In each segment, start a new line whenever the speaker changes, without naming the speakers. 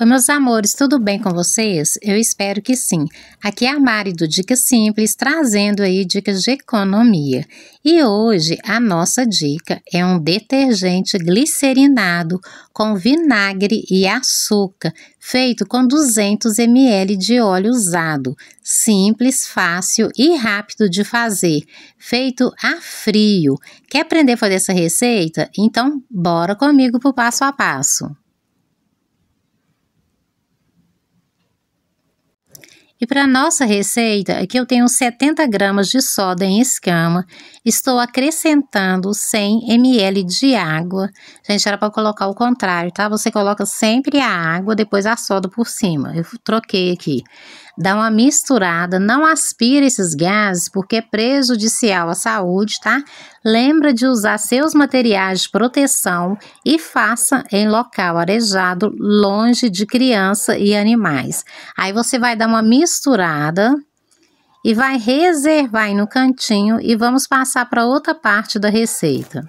Oi, meus amores, tudo bem com vocês? Eu espero que sim. Aqui é a Mari do Dicas Simples, trazendo aí dicas de economia. E hoje a nossa dica é um detergente glicerinado com vinagre e açúcar, feito com 200 ml de óleo usado. Simples, fácil e rápido de fazer, feito a frio. Quer aprender a fazer essa receita? Então, bora comigo pro passo a passo. E para nossa receita, aqui eu tenho 70 gramas de soda em escama, estou acrescentando 100 ml de água. Gente, era para colocar o contrário, tá? Você coloca sempre a água, depois a soda por cima. Eu troquei aqui dá uma misturada, não aspira esses gases porque é prejudicial à saúde, tá? Lembra de usar seus materiais de proteção e faça em local arejado, longe de criança e animais. Aí você vai dar uma misturada e vai reservar aí no cantinho e vamos passar para outra parte da receita.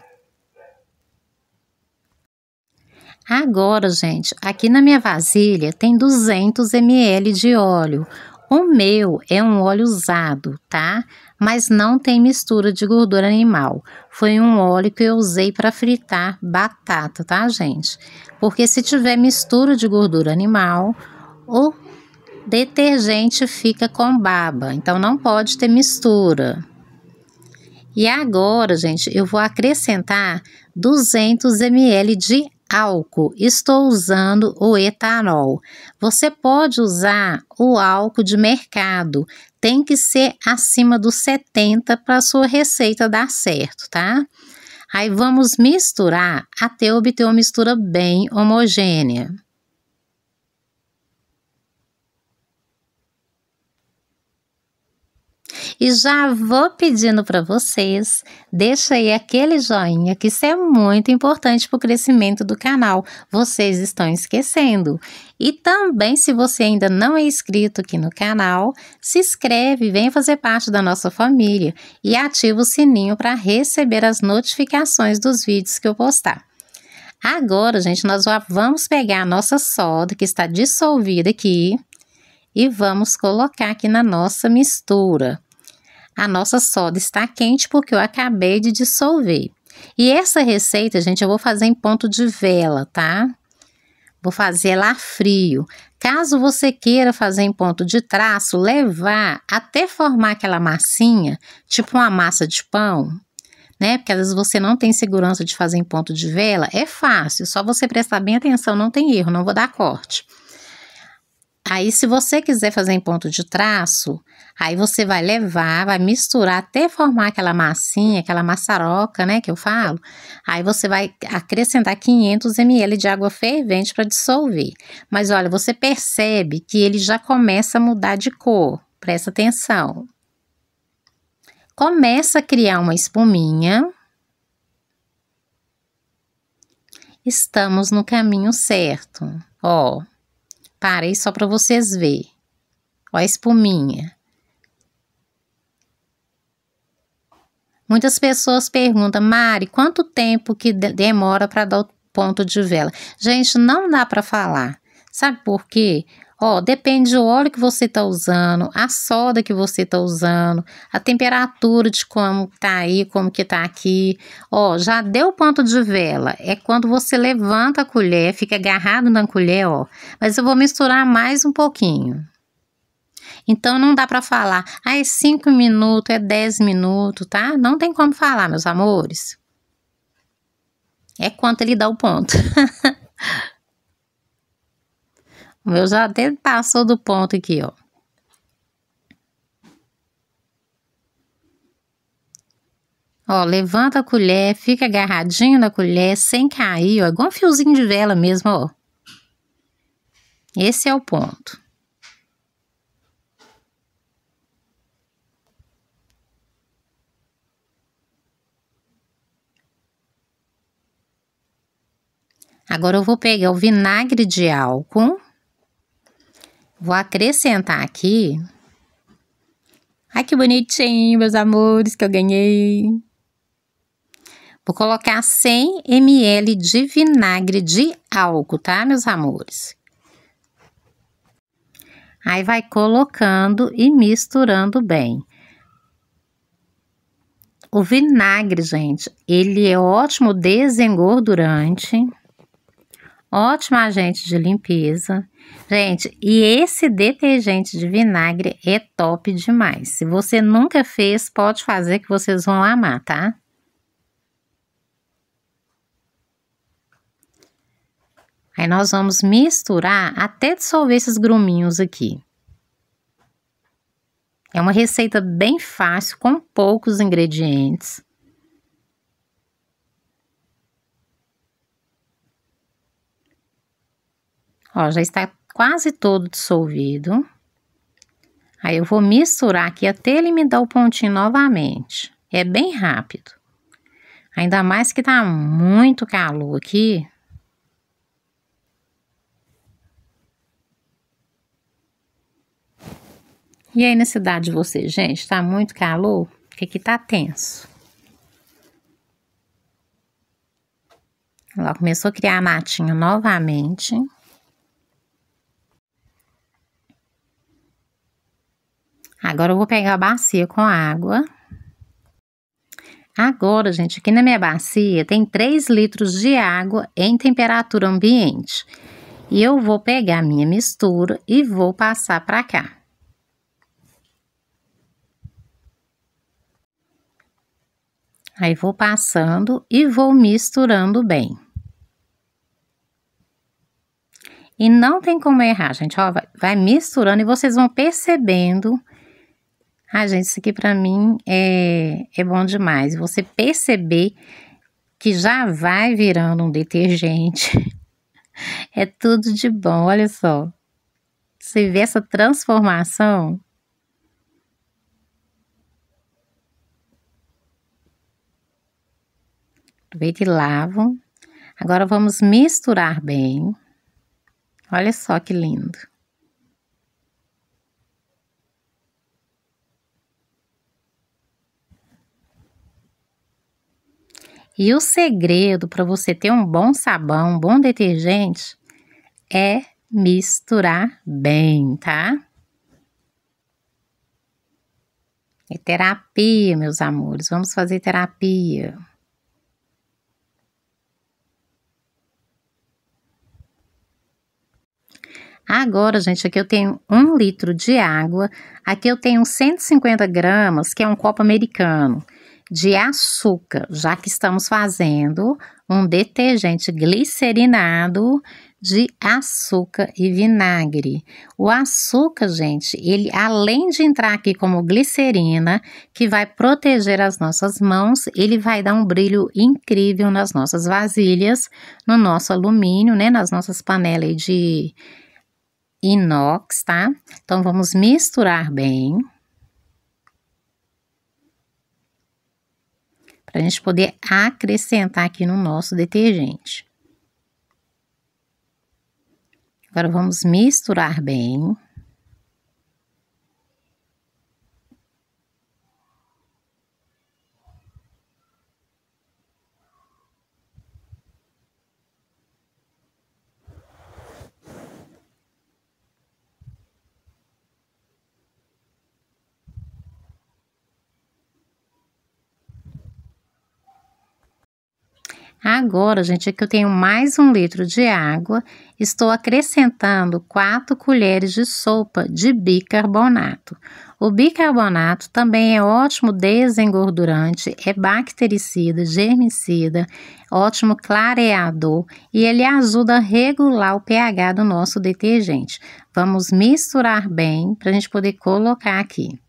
Agora, gente, aqui na minha vasilha tem 200 ml de óleo. O meu é um óleo usado, tá? Mas não tem mistura de gordura animal. Foi um óleo que eu usei para fritar batata, tá, gente? Porque se tiver mistura de gordura animal, o detergente fica com baba. Então não pode ter mistura. E agora, gente, eu vou acrescentar 200 ml de álcool, estou usando o etanol. Você pode usar o álcool de mercado, tem que ser acima dos 70 para sua receita dar certo, tá? Aí vamos misturar até obter uma mistura bem homogênea. E já vou pedindo para vocês, deixa aí aquele joinha, que isso é muito importante para o crescimento do canal. Vocês estão esquecendo. E também, se você ainda não é inscrito aqui no canal, se inscreve, vem fazer parte da nossa família e ativa o sininho para receber as notificações dos vídeos que eu postar. Agora, gente, nós vamos pegar a nossa soda que está dissolvida aqui e vamos colocar aqui na nossa mistura. A nossa soda está quente porque eu acabei de dissolver. E essa receita, gente, eu vou fazer em ponto de vela, tá? Vou fazer a frio. Caso você queira fazer em ponto de traço, levar até formar aquela massinha, tipo uma massa de pão, né? Porque às vezes você não tem segurança de fazer em ponto de vela, é fácil, só você prestar bem atenção, não tem erro, não vou dar corte. Aí, se você quiser fazer em ponto de traço, aí você vai levar, vai misturar até formar aquela massinha, aquela maçaroca, né, que eu falo. Aí você vai acrescentar 500 ml de água fervente para dissolver. Mas olha, você percebe que ele já começa a mudar de cor. Presta atenção. Começa a criar uma espuminha. Estamos no caminho certo. Ó, Parei só para vocês verem. Olha a espuminha. Muitas pessoas perguntam, Mari, quanto tempo que demora para dar o ponto de vela? Gente, não dá para falar. Sabe por quê? Ó, depende do óleo que você está usando, a soda que você está usando, a temperatura de como tá aí, como que tá aqui. Ó, já deu ponto de vela. É quando você levanta a colher, fica agarrado na colher, ó. Mas eu vou misturar mais um pouquinho. Então não dá para falar, ah, é 5 minutos, é 10 minutos, tá? Não tem como falar, meus amores. É quanto ele dá o ponto. O meu já até passou do ponto aqui, ó. Ó, levanta a colher, fica agarradinho na colher, sem cair, ó, igual um fiozinho de vela mesmo, ó. Esse é o ponto. Agora eu vou pegar o vinagre de álcool Vou acrescentar aqui. Ai, que bonitinho, meus amores, que eu ganhei. Vou colocar 100 ml de vinagre de álcool, tá, meus amores? Aí vai colocando e misturando bem. O vinagre, gente, ele é ótimo desengordurante, ótimo agente de limpeza. Gente, e esse detergente de vinagre é top demais. Se você nunca fez, pode fazer que vocês vão amar, tá? Aí nós vamos misturar até dissolver esses gruminhos aqui. É uma receita bem fácil, com poucos ingredientes. Ó, já está quase todo dissolvido. Aí eu vou misturar aqui até ele me dar o pontinho novamente. É bem rápido. Ainda mais que tá muito calor aqui. E aí na cidade de vocês, gente, tá muito calor? Porque aqui tá tenso. Ela começou a criar a matinha novamente. Agora eu vou pegar a bacia com água. Agora, gente, aqui na minha bacia tem 3 litros de água em temperatura ambiente. E eu vou pegar a minha mistura e vou passar para cá. Aí vou passando e vou misturando bem. E não tem como errar, gente, ó, vai, vai misturando e vocês vão percebendo. Ah, gente, isso aqui pra mim é, é bom demais. Você perceber que já vai virando um detergente. é tudo de bom, olha só. Você vê essa transformação, Aproveita e lavo. Agora vamos misturar bem. Olha só que lindo. E o segredo para você ter um bom sabão, um bom detergente, é misturar bem, tá? É terapia, meus amores. Vamos fazer terapia. Agora, gente, aqui eu tenho um litro de água, aqui eu tenho 150 gramas, que é um copo americano, de açúcar, já que estamos fazendo um detergente glicerinado de açúcar e vinagre. O açúcar, gente, ele além de entrar aqui como glicerina, que vai proteger as nossas mãos, ele vai dar um brilho incrível nas nossas vasilhas, no nosso alumínio, né, nas nossas panelas de inox, tá? Então, vamos misturar bem. Para a gente poder acrescentar aqui no nosso detergente. Agora, vamos misturar bem. Agora, gente, aqui eu tenho mais um litro de água, estou acrescentando 4 colheres de sopa de bicarbonato. O bicarbonato também é ótimo desengordurante, é bactericida, germicida, ótimo clareador e ele ajuda a regular o pH do nosso detergente. Vamos misturar bem para a gente poder colocar aqui.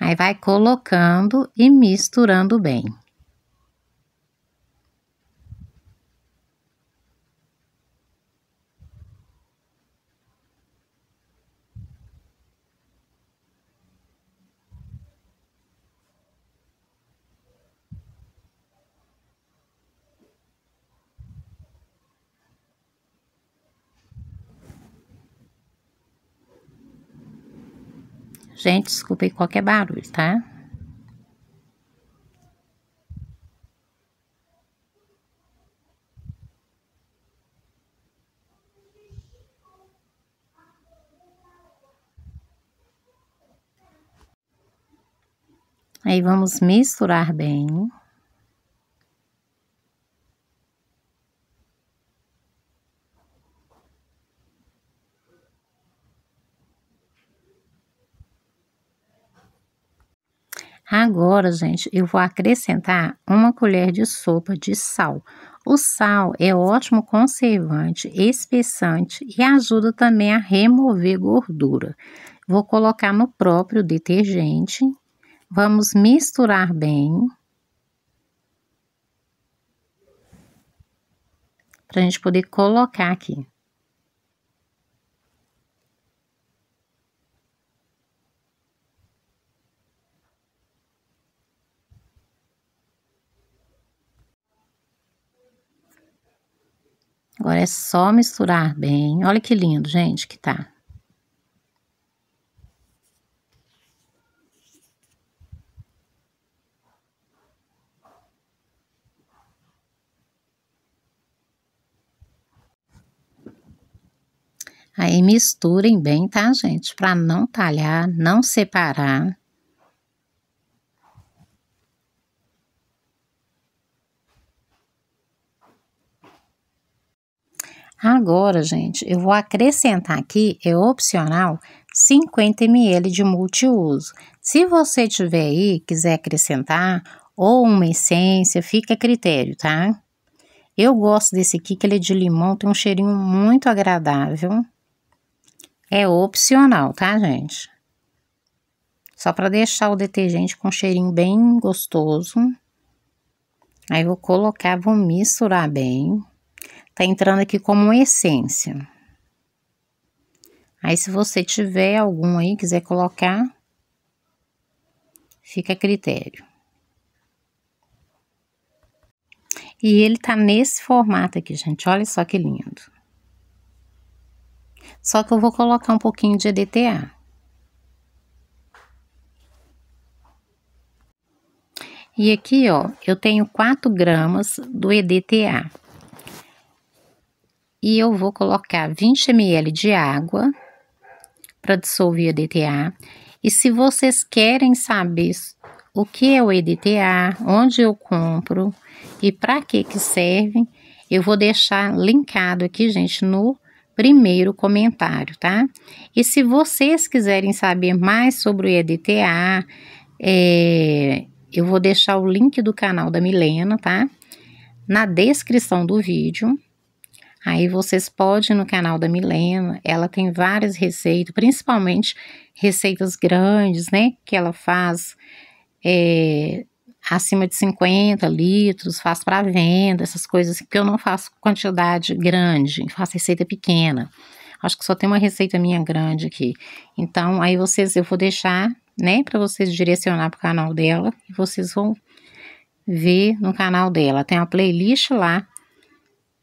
Aí vai colocando e misturando bem. Gente, desculpem qualquer barulho, tá? Aí, vamos misturar bem. Agora, gente, eu vou acrescentar uma colher de sopa de sal. O sal é ótimo conservante, espessante e ajuda também a remover gordura. Vou colocar no próprio detergente. Vamos misturar bem. Para a gente poder colocar aqui. Agora é só misturar bem. Olha que lindo, gente, que tá. Aí misturem bem, tá, gente? Para não talhar, não separar. Agora, gente, eu vou acrescentar aqui, é opcional, 50 ml de multiuso. Se você tiver aí, quiser acrescentar, ou uma essência, fica a critério, tá? Eu gosto desse aqui, que ele é de limão, tem um cheirinho muito agradável. É opcional, tá, gente? Só para deixar o detergente com um cheirinho bem gostoso. Aí, vou colocar, vou misturar bem. Tá entrando aqui como essência. Aí, se você tiver algum aí, quiser colocar, fica a critério. E ele tá nesse formato aqui, gente. Olha só que lindo. Só que eu vou colocar um pouquinho de EDTA. E aqui, ó, eu tenho 4 gramas do EDTA e eu vou colocar 20 ml de água para dissolver o EDTA. E se vocês querem saber o que é o EDTA, onde eu compro e para que que serve, eu vou deixar linkado aqui, gente, no primeiro comentário, tá? E se vocês quiserem saber mais sobre o EDTA, é, eu vou deixar o link do canal da Milena, tá? Na descrição do vídeo. Aí vocês podem no canal da Milena, ela tem várias receitas, principalmente receitas grandes, né? Que ela faz é, acima de 50 litros, faz para venda, essas coisas que eu não faço quantidade grande, faço receita pequena. Acho que só tem uma receita minha grande aqui. Então, aí vocês, eu vou deixar, né, para vocês direcionar para o canal dela e vocês vão ver no canal dela. Tem uma playlist lá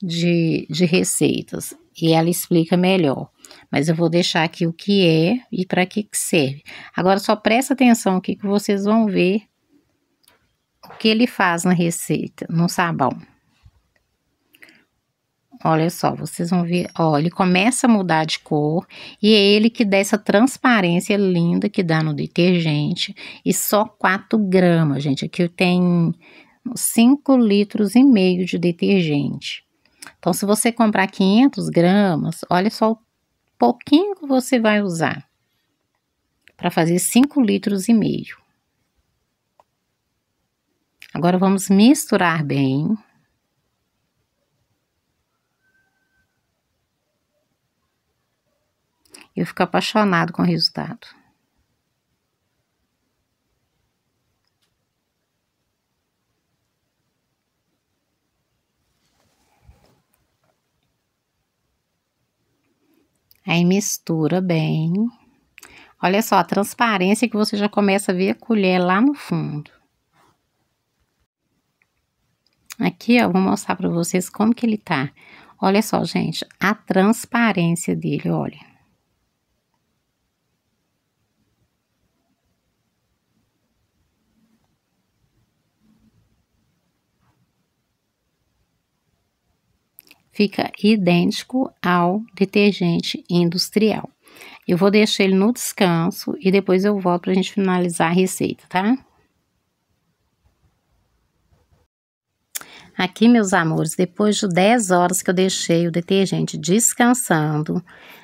de, de receitas e ela explica melhor. Mas eu vou deixar aqui o que é e para que, que serve. Agora só presta atenção aqui que vocês vão ver o que ele faz na receita, no sabão. Olha só, vocês vão ver, ó, ele começa a mudar de cor e é ele que dá essa transparência linda que dá no detergente e só 4 gramas, gente. Aqui tem 5 litros e meio de detergente. Então, se você comprar 500 gramas, olha só o pouquinho que você vai usar para fazer 5 litros e meio. Agora, vamos misturar bem. Eu fico apaixonado com o resultado. Aí mistura bem. Olha só a transparência que você já começa a ver a colher lá no fundo. Aqui, ó, vou mostrar para vocês como que ele tá. Olha só, gente, a transparência dele, olha. fica idêntico ao detergente industrial. Eu vou deixar ele no descanso e depois eu volto para a gente finalizar a receita, tá? Aqui, meus amores, depois de 10 horas que eu deixei o detergente descansando,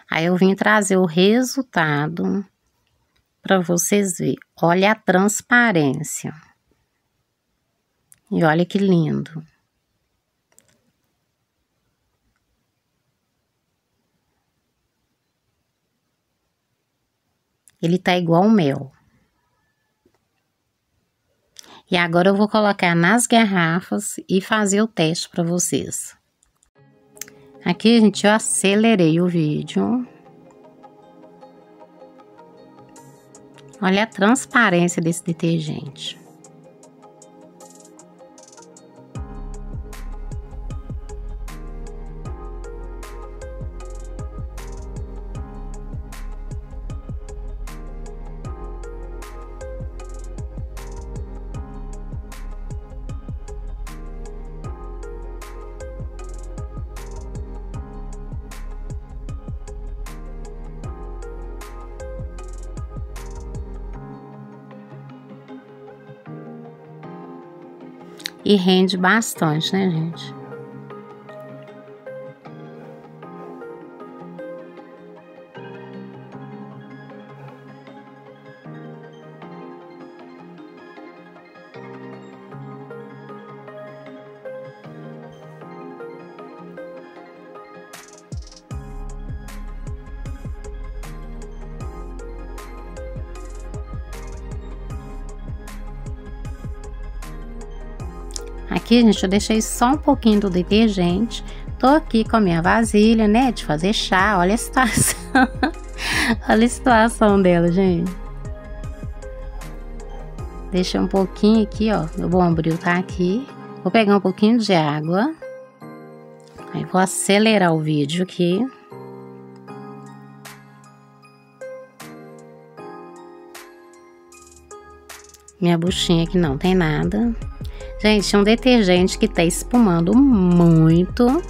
aí eu vim trazer o resultado para vocês verem. Olha a transparência. E olha que lindo. Ele tá igual mel. E agora eu vou colocar nas garrafas e fazer o teste para vocês. Aqui, gente, eu acelerei o vídeo. Olha a transparência desse detergente. E rende bastante, né, gente? Aqui, gente, eu deixei só um pouquinho do detergente. Tô aqui com a minha vasilha, né, de fazer chá. Olha a situação. Olha a situação dela, gente. Deixei um pouquinho aqui, ó. Meu bombril tá aqui. Vou pegar um pouquinho de água. Aí vou acelerar o vídeo aqui. Minha buchinha aqui não tem nada. Gente, é um detergente que tá espumando muito.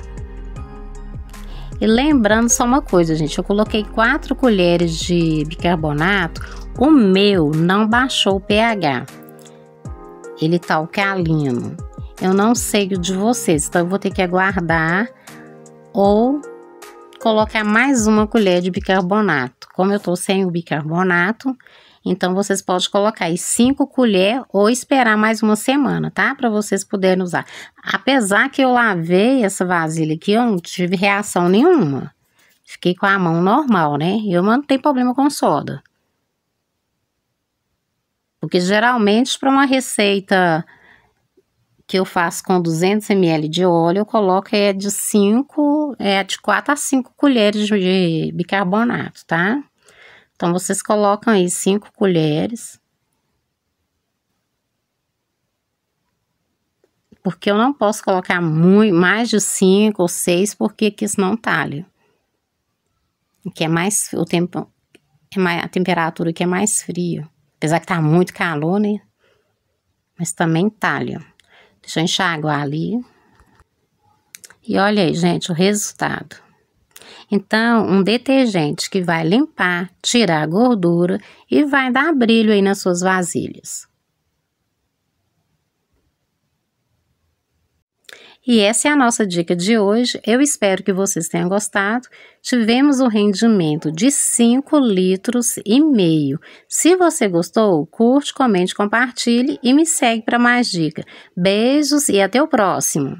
E lembrando só uma coisa, gente, eu coloquei 4 colheres de bicarbonato, o meu não baixou o pH. Ele tá alcalino. Eu não sei o de vocês, então eu vou ter que aguardar ou colocar mais uma colher de bicarbonato. Como eu tô sem o bicarbonato, então, vocês podem colocar aí 5 colheres ou esperar mais uma semana, tá? Para vocês poderem usar. Apesar que eu lavei essa vasilha aqui, eu não tive reação nenhuma. Fiquei com a mão normal, né? Eu não tenho problema com soda. Porque geralmente para uma receita que eu faço com 200 ml de óleo, eu coloco é de 5, é de 4 a 5 colheres de bicarbonato, tá? Então, vocês colocam aí cinco colheres. Porque eu não posso colocar muito, mais de cinco ou seis, porque aqui não talha. Que é mais, o tempo, é mais, a temperatura que é mais fria. Apesar que tá muito calor, né? Mas também talha. Deixa eu enxaguar ali. E olha aí, gente, o resultado. Então, um detergente que vai limpar, tirar a gordura e vai dar brilho aí nas suas vasilhas. E essa é a nossa dica de hoje. Eu espero que vocês tenham gostado. Tivemos um rendimento de 5 litros e meio. Se você gostou, curte, comente, compartilhe e me segue para mais dicas. Beijos e até o próximo.